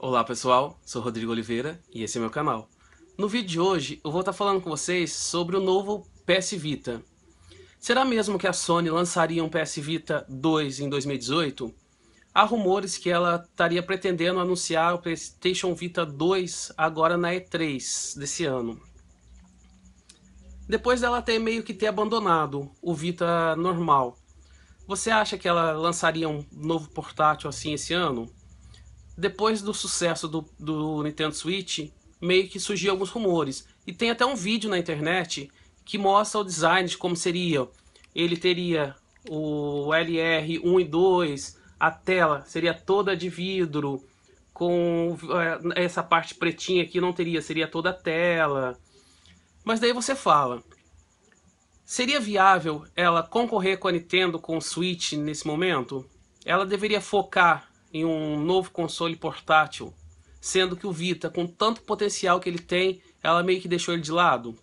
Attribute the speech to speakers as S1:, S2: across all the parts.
S1: Olá pessoal, sou Rodrigo Oliveira e esse é meu canal. No vídeo de hoje eu vou estar falando com vocês sobre o novo PS Vita. Será mesmo que a Sony lançaria um PS Vita 2 em 2018? Há rumores que ela estaria pretendendo anunciar o PlayStation Vita 2 agora na E3 desse ano. Depois dela ter meio que ter abandonado o Vita normal, você acha que ela lançaria um novo portátil assim esse ano? Depois do sucesso do, do Nintendo Switch, meio que surgiu alguns rumores. E tem até um vídeo na internet que mostra o design de como seria. Ele teria o LR 1 e 2, a tela seria toda de vidro, com eh, essa parte pretinha aqui não teria, seria toda a tela. Mas daí você fala, seria viável ela concorrer com a Nintendo com o Switch nesse momento? Ela deveria focar em um novo console portátil, sendo que o Vita, com tanto potencial que ele tem, ela meio que deixou ele de lado?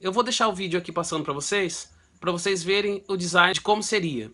S1: Eu vou deixar o vídeo aqui passando para vocês, para vocês verem o design de como seria.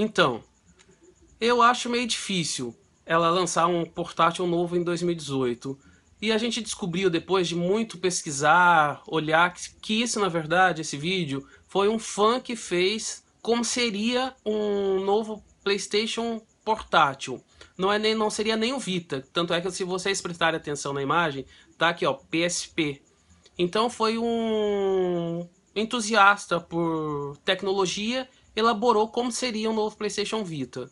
S1: Então, eu acho meio difícil ela lançar um portátil novo em 2018. E a gente descobriu depois de muito pesquisar, olhar, que isso na verdade, esse vídeo, foi um fã que fez como seria um novo Playstation portátil. Não, é nem, não seria nem o Vita, tanto é que se vocês prestarem atenção na imagem, tá aqui ó, PSP. Então foi um entusiasta por tecnologia elaborou como seria um novo PlayStation Vita.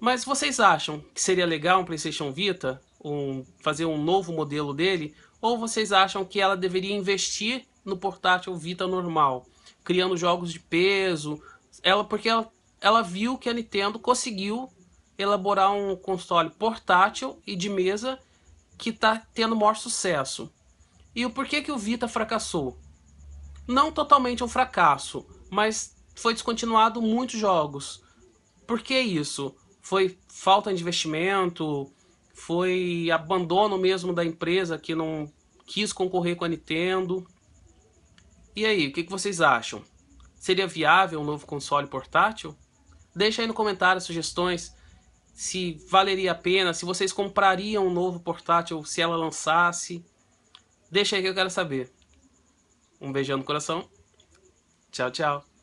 S1: Mas vocês acham que seria legal um PlayStation Vita, um, fazer um novo modelo dele, ou vocês acham que ela deveria investir no portátil Vita normal, criando jogos de peso, ela porque ela, ela viu que a Nintendo conseguiu elaborar um console portátil e de mesa que está tendo maior sucesso. E o porquê que o Vita fracassou? Não totalmente um fracasso, mas foi descontinuado muitos jogos. Por que isso? Foi falta de investimento? Foi abandono mesmo da empresa que não quis concorrer com a Nintendo? E aí, o que vocês acham? Seria viável um novo console portátil? Deixa aí no comentário sugestões se valeria a pena, se vocês comprariam um novo portátil se ela lançasse. Deixa aí que eu quero saber. Um beijão no coração. Tchau, tchau.